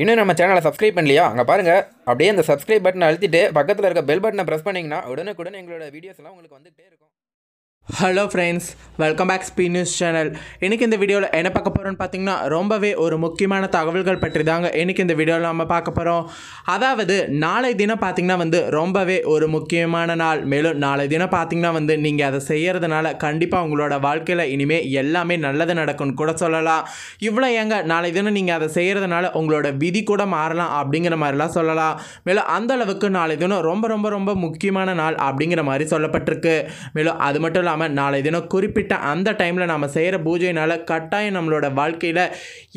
இன்னும் நம்ம சேனலை சப்ஸ்கிரைப் பண்ணலையா? அங்கே பாருங்கள் அப்படியே அந்த சப்ஸ்கிரைப் பட்டனை அழுத்திட்டு பக்கத்தில் இருக்க பெல் பட்டனை ப்ரெஸ் பண்ணிங்கன்னா உடனுக்குடன் எங்களோட வீடியோஸ்லாம் உங்களுக்கு வந்துகிட்டே இருக்கும். ஹலோ ஃப்ரெண்ட்ஸ் வெல்கம் பேக் ஸ்பீ நியூஸ் சேனல் இன்றைக்கி இந்த வீடியோவில் என்ன பார்க்க போகிறோன்னு பார்த்தீங்கன்னா ரொம்பவே ஒரு முக்கியமான தகவல்கள் பற்றி தாங்க இன்றைக்கி இந்த வீடியோவில் நம்ம பார்க்க போகிறோம் அதாவது நாளை தினம் பார்த்திங்கன்னா வந்து ரொம்பவே ஒரு முக்கியமான நாள். மேலும் நாளை தினம் பார்த்திங்கன்னா வந்து நீங்கள் அதை செய்கிறதுனால கண்டிப்பாக உங்களோட வாழ்க்கையில் இனிமேல் எல்லாமே நல்லது நடக்கும்னு கூட சொல்லலாம். இவ்வளோ ஏங்க நாளை தினம் நீங்கள் அதை செய்கிறதுனால உங்களோட விதி கூட மாறலாம் அப்படிங்கிற மாதிரிலாம் சொல்லலாம். மேலும் அந்தளவுக்கு நாளை தினம் ரொம்ப ரொம்ப ரொம்ப முக்கியமான நாள் அப்படிங்கிற மாதிரி சொல்லப்பட்டிருக்கு. மேலும் அது மட்டும் இல்லாமல் நாளை தினம் குறிப்பிட்ட அந்த டைமில் நம்ம செய்கிற பூஜையினால் கட்டாயம் நம்மளோட வாழ்க்கையில்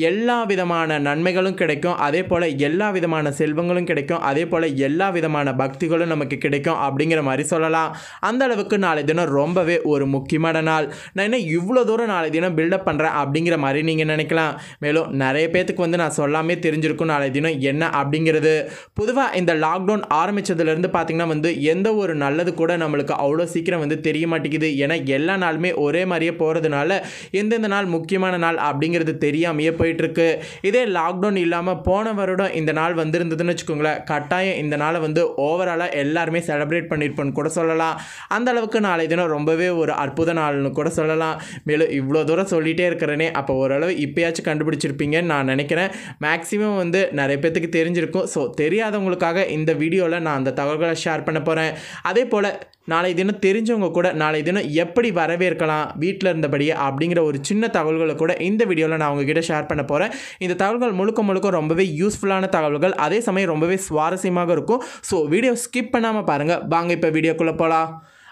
எல்லா விதமான நன்மைகளும் கிடைக்கும். அதே போல் எல்லா விதமான செல்வங்களும் கிடைக்கும். அதே போல் எல்லா விதமான பக்திகளும் நமக்கு கிடைக்கும் அப்படிங்கிற மாதிரி சொல்லலாம். அந்த அளவுக்கு நாளை தினம் ரொம்பவே ஒரு முக்கியமான நாள். நான் என்ன இவ்வளோ தூரம் நாளை தினம் பில்டப் பண்ணுறேன் அப்படிங்கிற மாதிரி நீங்கள் நினைக்கலாம். மேலும் நிறைய பேத்துக்கு வந்து நான் சொல்லாமே தெரிஞ்சிருக்கும் நாளை தினம் என்ன அப்படிங்கிறது. பொதுவாக இந்த லாக்டவுன் ஆரம்பித்ததுலேருந்து பார்த்திங்கன்னா வந்து எந்த ஒரு நல்லது கூட நம்மளுக்கு அவ்வளோ சீக்கிரம் வந்து தெரிய மாட்டேங்குது. ஏன்னா எல்லா நாளுமே ஒரே மாதிரியே போகிறதுனால எந்தெந்த நாள் முக்கியமான நாள் அப்படிங்கிறது தெரியாமையே போயிட்டுருக்கு. இதே லாக்டவுன் இல்லாமல் போன வருடம் இந்த நாள் வந்திருந்ததுன்னு வச்சுக்கோங்களேன். கட்டாயம் இந்த நாளை வந்து ஓவராலாக எல்லாருமே செலப்ரேட் பண்ணியிருப்போன்னு கூட சொல்லலாம். அந்த அளவுக்கு நாளை தினம் ரொம்பவே ஒரு அற்புத நாள்னு கூட சொல்லலாம். மேலும் இவ்வளோ தூரம் சொல்லிகிட்டே இருக்கிறேனே. அப்போ ஓரளவு இப்போயாச்சும் கண்டுபிடிச்சிருப்பீங்கன்னு நான் நினைக்கிறேன். மேக்ஸிமம் வந்து நிறைய பேர்த்துக்கு தெரிஞ்சிருக்கும். ஸோ தெரியாதவங்களுக்காக இந்த வீடியோவில் நான் அந்த தகவல்களை ஷேர் பண்ண போகிறேன் அதே போல் நாளை தினம் தெரிஞ்சவங்க கூட நாளை தினம் எப்படி வரவேற்கலாம் வீட்டில் இருந்தபடியே அப்படிங்கிற ஒரு சின்ன தகவல்களை கூட இந்த வீடியோவில் நான் உங்ககிட்ட ஷேர் பண்ண போகிறேன் இந்த தகவல்கள் முழுக்க முழுக்க ரொம்பவே யூஸ்ஃபுல்லான தகவல்கள். அதே சமயம் ரொம்பவே சுவாரஸ்யமாக இருக்கும். ஸோ வீடியோ ஸ்கிப் பண்ணாமல் பாருங்கள் வாங்க இப்போ வீடியோக்குள்ளே போகலாம்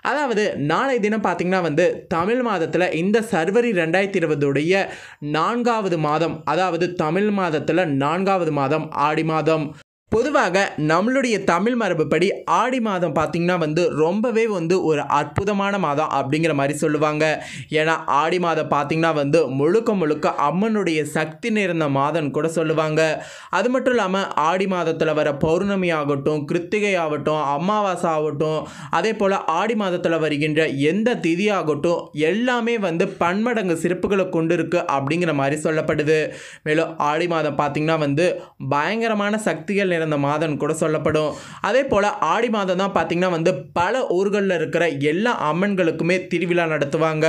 அதாவது நாளை தினம் பார்த்திங்கன்னா வந்து தமிழ் மாதத்தில் இந்த சர்வரி ரெண்டாயிரத்தி இருபதுடைய நான்காவது மாதம் அதாவது தமிழ் மாதத்தில் நான்காவது மாதம் ஆடி மாதம். பொதுவாக நம்மளுடைய தமிழ் மரபுப்படி ஆடி மாதம் பார்த்திங்கன்னா வந்து ரொம்பவே வந்து ஒரு அற்புதமான மாதம் அப்படிங்கிற மாதிரி சொல்லுவாங்க. ஏன்னா ஆடி மாதம் பார்த்திங்கன்னா வந்து முழுக்க முழுக்க அம்மனுடைய சக்தி நிறைந்த மாதம் கூட சொல்லுவாங்க. அது மட்டும் இல்லாமல் ஆடி மாதத்தில் வர பௌர்ணமி ஆகட்டும் கிருத்திகை ஆகட்டும் அமாவாசை ஆகட்டும் அதே போல் ஆடி மாதத்தில் வருகின்ற எந்த திதி ஆகட்டும் எல்லாமே வந்து பன்மடங்கு சிறப்புகளை கொண்டு இருக்குது அப்படிங்கிற மாதிரி சொல்லப்படுது. மேலும் ஆடி மாதம் பார்த்திங்கன்னா வந்து பயங்கரமான சக்திகள் நிறைந்த மாதம் கூட சொல்லப்படும். அதே போல் ஆடி மாதம் தான் பார்த்திங்கன்னா வந்து பல ஊர்களில் இருக்கிற எல்லா அம்மன்களுக்குமே திருவிழா நடத்துவாங்க.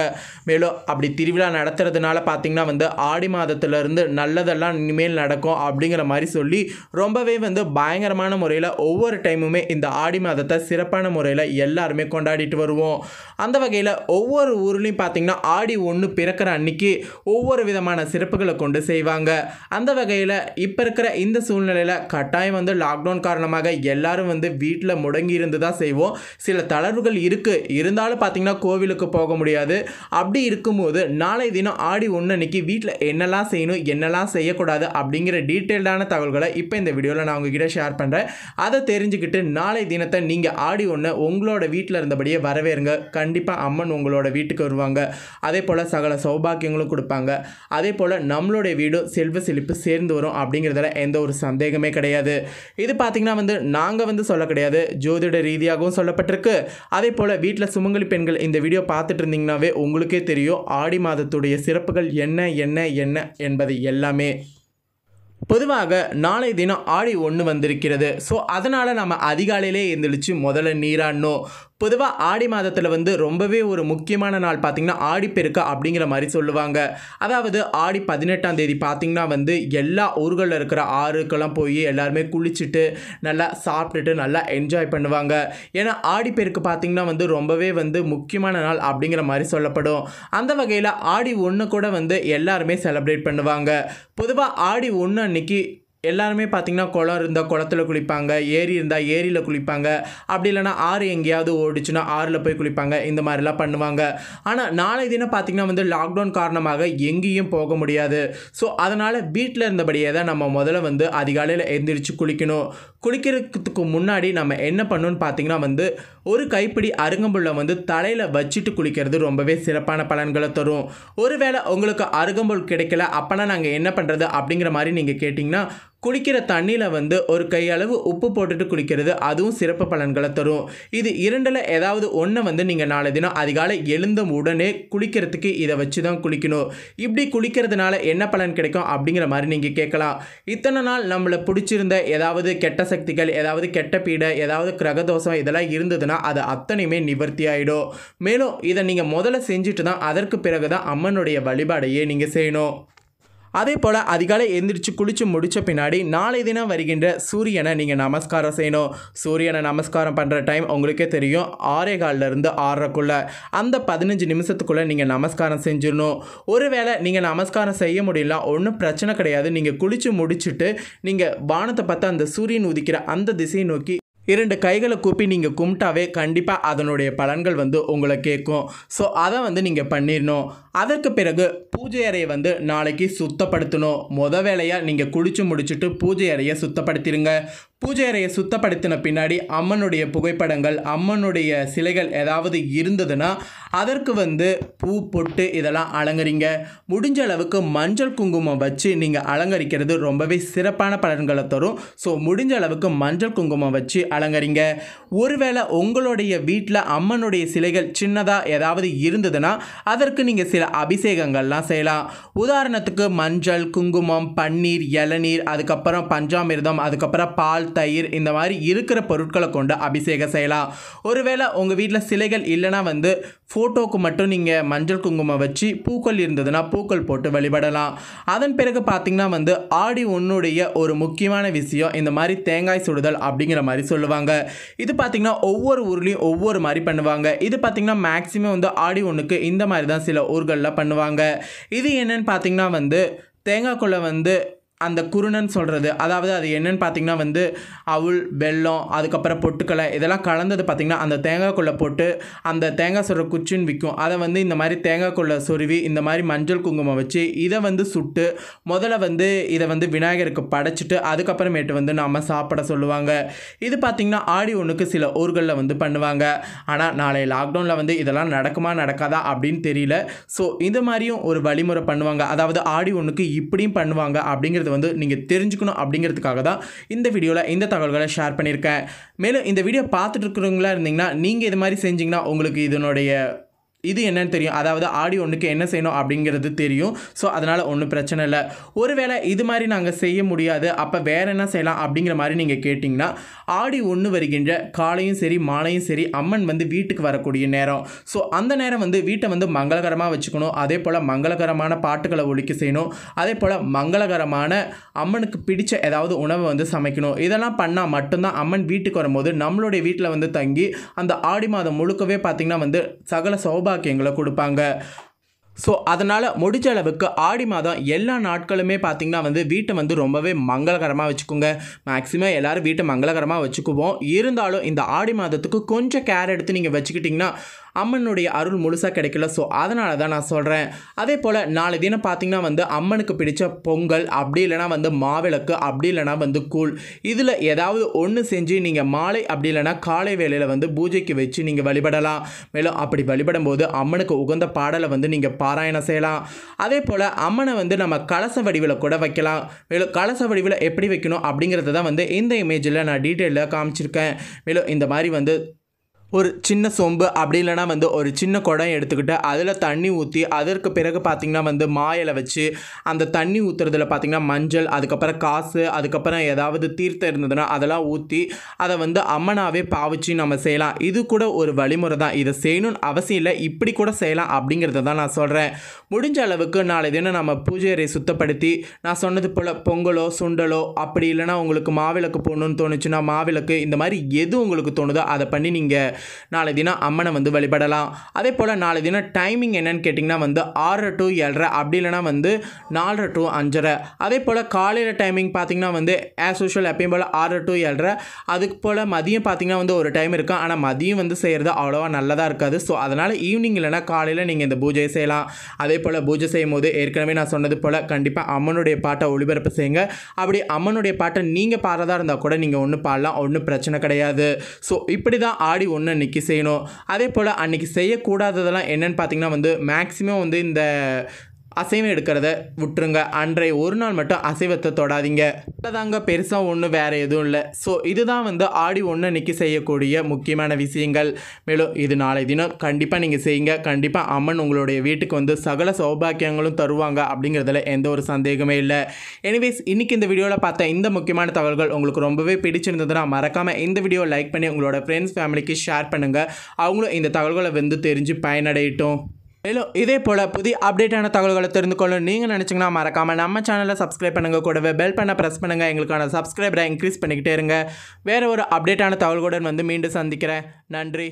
மேலும் அப்படி திருவிழா நடத்துறதுனால பார்த்திங்கன்னா வந்து ஆடி மாதத்துலேருந்து நல்லதெல்லாம் இனிமேல் நடக்கும் அப்படிங்கிற மாதிரி சொல்லி ரொம்பவே வந்து பயங்கரமான முறையில் ஒவ்வொரு டைமுமே இந்த ஆடி மாதத்தை சிறப்பான முறையில் எல்லாருமே கொண்டாடிட்டு வருவோம். அந்த வகையில் ஒவ்வொரு ஊர்லேயும் பார்த்திங்கன்னா ஆடி ஒன்று பிறக்கிற அன்னைக்கு ஒவ்வொரு விதமான சிறப்புகளை கொண்டு செய்வாங்க. அந்த வகையில் இப்போ இருக்கிற இந்த சூழ்நிலையில் கட்டாயம் வந்து லாக்டவுன் காரணமாக எல்லாரும் வந்து வீட்டில் முடங்கி இருந்து தான் செய்வோம். சில தளர்வுகள் இருக்குது இருந்தாலும் பார்த்திங்கன்னா கோவிலுக்கு போக முடியாது. அப்படி இருக்கும்போது நாளை தினம் ஆடி ஒன்று அன்னைக்கு வீட்டில் என்னெல்லாம் செய்யணும் என்னெல்லாம் செய்யக்கூடாது அப்படிங்கிற டீட்டெயில்டான தகவல்களை இப்போ இந்த வீடியோவில் நான் உங்ககிட்ட ஷேர் பண்ணுறேன் அதை தெரிஞ்சுக்கிட்டு நாளை தினத்தை நீங்கள் ஆடி ஒன்று உங்களோட வீட்டில் இருந்தபடியே வரவேறுங்க. கண்டிப்பாக அம்மன் உங்களோட வீட்டுக்கு வருவாங்க. அதே போல் சகல சௌபாக்கியங்களும் கொடுப்பாங்க. அதே போல் நம்மளுடைய வீடும் செல்வ செழிப்பு சேர்ந்து வரும் அப்படிங்கிறதுல எந்த ஒரு சந்தேகமே கிடையாது. இது பார்த்திங்கன்னா வந்து நாங்கள் வந்து சொல்ல கிடையாது ஜோதிட ரீதியாகவும் சொல்லப்பட்டிருக்கு. அதே போல் வீட்டில் சுமங்கலி பெண்கள் இந்த வீடியோ பார்த்துட்டு இருந்தீங்கன்னாவே உங்களுக்கே தெரியும் ஆடி மாதத்துடைய சிறப்புகள் என்ன என்ன என்ன என்பது எல்லாமே. பொதுவாக நாளை தினம் ஆடி ஒன்று வந்திருக்கிறது. ஸோ அதனால் நம்ம அதிகாலையிலே எழுந்திரிச்சு முதல்ல நீராடணும். பொதுவாக ஆடி மாதத்தில் வந்து ரொம்பவே ஒரு முக்கியமான நாள் பார்த்திங்கன்னா ஆடிப்பெருக்கு அப்படிங்கிற மாதிரி சொல்லுவாங்க. அதாவது ஆடி பதினெட்டாம் தேதி பார்த்திங்கன்னா வந்து எல்லா ஊர்களில் இருக்கிற ஆறுக்கெல்லாம் போய் எல்லாருமே குளிச்சுட்டு நல்லா சாப்பிட்டுட்டு நல்லா என்ஜாய் பண்ணுவாங்க. ஏன்னா ஆடிப்பெருக்கு பார்த்திங்கன்னா வந்து ரொம்பவே வந்து முக்கியமான நாள் அப்படிங்கிற மாதிரி சொல்லப்படும். அந்த வகையில் ஆடி ஒன்று கூட வந்து எல்லாருமே செலிப்ரேட் பண்ணுவாங்க. பொதுவாக ஆடி ஒன்று அன்னைக்கு எல்லாருமே பார்த்திங்கன்னா குளம் இருந்தால் குளத்துல குளிப்பாங்க ஏரி இருந்தால் ஏரியில் குளிப்பாங்க. அப்படி இல்லைனா ஆறு எங்கேயாவது ஓடிச்சுன்னா ஆறில் போய் குளிப்பாங்க. இந்த மாதிரிலாம் பண்ணுவாங்க. ஆனால் நாளை தினம் பார்த்திங்கன்னா வந்து லாக்டவுன் காரணமாக எங்கேயும் போக முடியாது. ஸோ அதனால் வீட்டில் இருந்தபடியே தான் நம்ம முதல்ல வந்து அதிகாலையில் எழுந்திரிச்சு குளிக்கணும். குளிக்கிறதுக்கு முன்னாடி நம்ம என்ன பண்ணணும்னு பார்த்தீங்கன்னா வந்து ஒரு கைப்பிடி அருகம்புல்லை வந்து தலையில் வச்சுட்டு குளிக்கிறது ரொம்பவே சிறப்பான பலன்களை தரும். ஒருவேளை உங்களுக்கு அருகம்புல் கிடைக்கல அப்போனா நாங்கள் என்ன பண்ணுறது அப்படிங்கிற மாதிரி நீங்கள் கேட்டிங்கன்னா குளிக்கிற தண்ணியில் வந்து ஒரு கையளவு உப்பு போட்டுட்டு குளிக்கிறது அதுவும் சிறப்பு பலன்களை தரும். இது இரண்டில் ஏதாவது ஒன்றை வந்து நீங்கள் நாளை தினம் அதிகாலை எழுந்த உடனே குளிக்கிறதுக்கு இதை வச்சு தான் குளிக்கணும். இப்படி குளிக்கிறதுனால என்ன பலன் கிடைக்கும் அப்படிங்கிற மாதிரி நீங்கள் கேட்கலாம். இத்தனை நாள் நம்மளை பிடிச்சிருந்த ஏதாவது கெட்ட சக்திகள் ஏதாவது கெட்ட பீடை ஏதாவது கிரகதோஷம் இதெல்லாம் இருந்ததுன்னா அது அத்தனையுமே நிவர்த்தி ஆகிடும் மேலும் இதை நீங்கள் முதல்ல செஞ்சுட்டு தான் அதற்கு பிறகு தான் அம்மனுடைய வழிபாடையே நீங்கள் செய்யணும். அதே போல் அதிகாலை எந்திரிச்சு குளித்து முடித்த பின்னாடி நாளை தினம் வருகின்ற சூரியனை நீங்கள் நமஸ்காரம் செய்யணும். சூரியனை நமஸ்காரம் பண்ணுற டைம் உங்களுக்கே தெரியும். ஆறே காலிலேருந்து ஆறரைக்குள்ளே. அந்த பதினஞ்சு நிமிஷத்துக்குள்ளே நீங்கள் நமஸ்காரம் செஞ்சிடணும். ஒருவேளை நீங்கள் நமஸ்காரம் செய்ய முடியல ஒன்றும் பிரச்சனை கிடையாது. நீங்கள் குளித்து முடிச்சுட்டு நீங்கள் வானத்தை பார்த்து அந்த சூரியன் உதிக்கிற அந்த திசையை நோக்கி இரண்டு கைகளை கூப்பி நீங்கள் கும்பிட்டாவே கண்டிப்பாக அதனுடைய பலன்கள் வந்து உங்களை கேட்கும். ஸோ அதை வந்து நீங்கள் பண்ணிடணும் அதற்கு பிறகு பூஜை அறையை வந்து நாளைக்கு சுத்தப்படுத்தணும். முத வேலையாக நீங்கள் குளித்து முடிச்சுட்டு பூஜை அறையை சுத்தப்படுத்திடுங்க பூஜை அறையை சுத்தப்படுத்தின பின்னாடி அம்மனுடைய புகைப்படங்கள் அம்மனுடைய சிலைகள் ஏதாவது இருந்ததுன்னா அதற்கு வந்து பூ பொட்டு இதெல்லாம் அலங்கரிங்க. முடிஞ்ச அளவுக்கு மஞ்சள் குங்குமம் வச்சு நீங்கள் அலங்கரிக்கிறது ரொம்பவே சிறப்பான பலன்களை தரும். ஸோ முடிஞ்ச அளவுக்கு மஞ்சள் குங்குமம் வச்சு அலங்கரிங்க. ஒருவேளை உங்களுடைய வீட்டில் அம்மனுடைய சிலைகள் சின்னதாக ஏதாவது இருந்ததுன்னா அதற்கு நீங்கள் சில அபிஷேகங்கள்லாம் செய்யலாம். உதாரணத்துக்கு மஞ்சள் குங்குமம் பன்னீர் இளநீர் அதுக்கப்புறம் பஞ்சாமிர்தம் அதுக்கப்புறம் பால் தயிர் இந்த மாதிரி இருக்கிற பொருட்களை கொண்டு அபிஷேகம் செய்யலாம். ஒருவேளை உங்கள் வீட்டில் சிலைகள் இல்லைன்னா வந்து ஃபோட்டோக்கு மட்டும் நீங்கள் மஞ்சள் குங்குமம் வச்சு பூக்கள் இருந்ததுன்னா பூக்கள் போட்டு வழிபடலாம். அதன் பிறகு பார்த்தீங்கன்னா வந்து ஆடி ஒன்றுடைய ஒரு முக்கியமான விஷயம் இந்த மாதிரி தேங்காய் சுடுதல் அப்படிங்கிற மாதிரி சொல்லுவாங்க. இது பார்த்திங்கன்னா ஒவ்வொரு ஊர்லேயும் ஒவ்வொரு மாதிரி பண்ணுவாங்க. இது பார்த்திங்கன்னா மேக்ஸிமம் வந்து ஆடி ஒன்றுக்கு இந்த மாதிரி தான் சில ஊர்களில் பண்ணுவாங்க. இது என்னன்னு பார்த்தீங்கன்னா வந்து தேங்காய்க்குள்ளே வந்து அந்த குருணன் சொல்கிறது அதாவது அது என்னன்னு பார்த்தீங்கன்னா வந்து அவுள் வெல்லம் அதுக்கப்புறம் பொட்டுக்கலை இதெல்லாம் கலந்தது பார்த்திங்கன்னா அந்த தேங்காய்க்குள்ளே போட்டு அந்த தேங்காய் சொல்கிற குச்சின்னு விற்கும் அதை வந்து இந்த மாதிரி தேங்காய்க்குள்ளே சொருவி இந்த மாதிரி மஞ்சள் குங்குமம் வச்சு இதை வந்து சுட்டு முதல்ல வந்து இதை வந்து விநாயகருக்கு படைச்சிட்டு அதுக்கப்புறமேட்டு வந்து நாம் சாப்பிட சொல்லுவாங்க. இது பார்த்திங்கன்னா ஆடி ஒன்றுக்கு சில ஊர்களில் வந்து பண்ணுவாங்க. ஆனால் நாளை லாக்டவுனில் வந்து இதெல்லாம் நடக்குமா நடக்காதா அப்படின்னு தெரியல. ஸோ இது மாதிரியும் ஒரு வழிமுறை பண்ணுவாங்க. அதாவது ஆடி ஒன்றுக்கு இப்படியும் பண்ணுவாங்க அப்படிங்கிறது வந்து நீங்கள் தெரிஞ்சுக்கணும் அப்படிங்கிறதுக்காக தான் இந்த வீடியோவில் இந்த தகவல்களை ஷேர் பண்ணியிருக்கேன். மேலும் இந்த வீடியோ பார்த்துட்டு இருக்கிறவங்களா இருந்தீங்கன்னா நீங்கள் இது மாதிரி செஞ்சிங்கன்னா உங்களுக்கு இதனுடைய இது என்னன்னு தெரியும். அதாவது ஆடி ஒன்றுக்கு என்ன செய்யணும் அப்படிங்கிறது தெரியும். ஸோ அதனால் ஒன்றும் பிரச்சனை இல்லை. ஒருவேளை இது மாதிரி நாங்கள் செய்ய முடியாது. அப்போ வேறு என்ன செய்யலாம் அப்படிங்கிற மாதிரி நீங்கள் கேட்டிங்கன்னா ஆடி ஒன்று வருகின்ற காலையும் சரி மாலையும் சரி அம்மன் வந்து வீட்டுக்கு வரக்கூடிய நேரம். ஸோ அந்த நேரம் வந்து வீட்டை வந்து மங்களகரமாக வச்சுக்கணும். அதே போல் மங்களகரமான பாட்டுகளை ஒழிக்க செய்யணும். அதே போல் மங்களகரமான அம்மனுக்கு பிடிச்ச ஏதாவது உணவை வந்து சமைக்கணும். இதெல்லாம் பண்ணால் மட்டும்தான் அம்மன் வீட்டுக்கு வரும்போது நம்மளுடைய வீட்டில் வந்து தங்கி அந்த ஆடி மாதம் முழுக்கவே பார்த்திங்கன்னா வந்து சகல சோப சௌபாக்கியங்களை கொடுப்பாங்க. ஸோ அதனால் முடிஞ்ச அளவுக்கு ஆடி மாதம் எல்லா நாட்களுமே பார்த்திங்கன்னா வந்து வீட்டை வந்து ரொம்பவே மங்களகரமாக வச்சுக்கோங்க. மேக்ஸிமம் எல்லோரும் வீட்டை மங்களகரமாக வச்சுக்குவோம். இருந்தாலும் இந்த ஆடி மாதத்துக்கு கொஞ்சம் கேர் எடுத்து நீங்கள் வச்சுக்கிட்டிங்கன்னா அம்மனுடைய அருள் முழுசாக கிடைக்கல. ஸோ அதனால தான் நான் சொல்கிறேன் அதே போல் நாளை தினம் பார்த்திங்கன்னா வந்து அம்மனுக்கு பிடிச்ச பொங்கல் அப்படி இல்லைனா வந்து மாவிளக்கு அப்படி இல்லைனா வந்து கூழ். இதில் ஏதாவது ஒன்று செஞ்சு நீங்கள் மாலை அப்படி இல்லைனா காலை வேளையில் வந்து பூஜைக்கு வச்சு நீங்கள் வழிபடலாம். மேலும் அப்படி வழிபடும் போது அம்மனுக்கு உகந்த பாடலை வந்து நீங்கள் பாராயணம் செய்யலாம். அதே போல் அம்மனை வந்து நம்ம கலச வடிவில் கூட வைக்கலாம். மேலும் கலச வடிவில் எப்படி வைக்கணும் அப்படிங்கிறத தான் வந்து இந்த இமேஜில் நான் டீட்டெயிலில் காமிச்சிருக்கேன். மேலும் இந்த மாதிரி வந்து ஒரு சின்ன சொம்பு அப்படி இல்லைனா வந்து ஒரு சின்ன குடம் எடுத்துக்கிட்டு அதில் தண்ணி ஊற்றி அதற்கு பிறகு பார்த்திங்கன்னா வந்து மாயில வச்சு அந்த தண்ணி ஊற்றுறதுல பார்த்திங்கன்னா மஞ்சள் அதுக்கப்புறம் காசு அதுக்கப்புறம் ஏதாவது தீர்த்தம் இருந்ததுன்னா அதெல்லாம் ஊற்றி அதை வந்து அம்மனாவே பாவிச்சு நம்ம செய்யலாம். இது கூட ஒரு வழிமுறை தான். இதை செய்யணும்னு அவசியம் இல்லை. இப்படி கூட செய்யலாம் அப்படிங்கிறத தான் நான் சொல்கிறேன் முடிஞ்ச அளவுக்கு நாளை தினம் நம்ம பூஜையறை சுத்தப்படுத்தி நான் சொன்னது போல் பொங்கலோ சுண்டலோ அப்படி இல்லைனா உங்களுக்கு மாவிளக்கு போடணும்னு தோணுச்சுன்னா மாவிளக்கு இந்த மாதிரி எது உங்களுக்கு தோணுதோ அதை பண்ணி நீங்கள் நாளை தினம் அம்மனை வந்து வழிபடலாம். அதே போல் நாளை தினம் டைமிங் என்னன்னு கேட்டிங்கன்னா வந்து ஆறரை டு ஏழரை அப்படி இல்லைனா வந்து நாலரை டு அஞ்சரை. அதே போல் காலையில் டைமிங் பார்த்திங்கன்னா வந்து ஆஸ் யூஷுவல் எப்பயும் போல் ஆறரை டு ஏழரை. அதுக்கு போல் மதியம் பார்த்திங்கன்னா வந்து ஒரு டைம் இருக்கும். ஆனால் மதியம் வந்து செய்கிறது அவ்வளோவா நல்லதாக இருக்காது. ஸோ அதனால் ஈவினிங் இல்லைனா காலையில் நீங்கள் இந்த பூஜையை செய்யலாம். அதே போல் பூஜை செய்யும் போது ஏற்கனவே நான் சொன்னது போல் கண்டிப்பாக அம்மனுடைய பாட்டை ஒளிபரப்பு செய்யுங்க. அப்படி அம்மனுடைய பாட்டை நீங்கள் பாடுறதா இருந்தால் கூட நீங்கள் ஒன்று பாடலாம். ஒன்றும் பிரச்சனை கிடையாது. ஸோ இப்படி தான் ஆடி ஒன்று அன்றைக்கி செய்யணும். அதே போல் அன்றைக்கி செய்யக்கூடாததெல்லாம் என்னென்னு பார்த்தீங்கன்னா வந்து மேக்ஸிமம் வந்து இந்த அசைவம் எடுக்கிறத விட்டுருங்க. அன்றைய ஒரு நாள் மட்டும் அசைவத்தை தொடாதீங்க. தாங்க பெருசாக ஒன்றும் வேறு எதுவும் இல்லை. ஸோ இதுதான் வந்து ஆடி ஒன்று அன்றைக்கி செய்யக்கூடிய முக்கியமான விஷயங்கள். மேலும் இது நாளை தினம் கண்டிப்பாக நீங்கள் செய்யுங்க. கண்டிப்பாக அம்மன் உங்களுடைய வீட்டுக்கு வந்து சகல சௌபாக்கியங்களும் தருவாங்க அப்படிங்கிறதுல எந்த ஒரு சந்தேகமே இல்லை. எனிவேஸ் இன்றைக்கி இந்த வீடியோவில் பார்த்த இந்த முக்கியமான தகவல்கள் உங்களுக்கு ரொம்பவே பிடிச்சிருந்ததுன்னா மறக்காமல் இந்த வீடியோ லைக் பண்ணி உங்களோட ஃப்ரெண்ட்ஸ் ஃபேமிலிக்கு ஷேர் பண்ணுங்கள் அவங்களும் இந்த தகவல்களை வந்து தெரிஞ்சு பயனடையட்டும். மேலும் இதே போல் புதிய அப்டேட்டான தகவல்களை தெரிந்து கொள்ள நீங்கள் நினச்சிங்கன்னா மறக்காமல் நம்ம சேனலை சப்ஸ்கிரைப் பண்ணுங்கள் கூடவே பெல் பண்ண ப்ரெஸ் பண்ணுங்கள் எங்களுக்கான சப்ஸ்கிரைபரை இன்க்ரீஸ் பண்ணிக்கிட்டே இருங்க. வேறு ஒரு அப்டேட்டான தகவல்களுடன் வந்து மீண்டும் சந்திக்கிறேன். நன்றி.